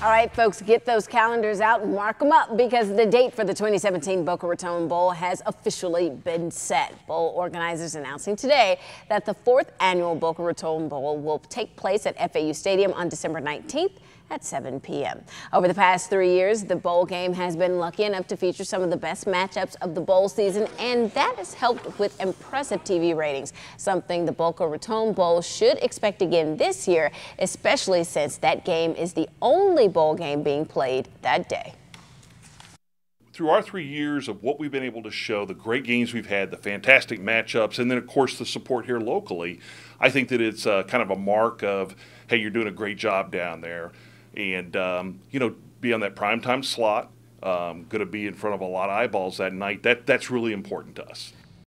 All right, folks, get those calendars out and mark them up because the date for the 2017 Boca Raton Bowl has officially been set. Bowl organizers announcing today that the fourth annual Boca Raton Bowl will take place at FAU Stadium on December 19th at 7 p.m. Over the past three years, the bowl game has been lucky enough to feature some of the best matchups of the bowl season, and that has helped with impressive TV ratings, something the Boca Raton Bowl should expect again this year, especially since that game is the only bowl game being played that day through our three years of what we've been able to show, the great games we've had, the fantastic matchups, and then, of course, the support here locally, I think that it's uh, kind of a mark of, hey, you're doing a great job down there and um, you know be on that prime time slot. Um, going to be in front of a lot of eyeballs that night. That that's really important to us.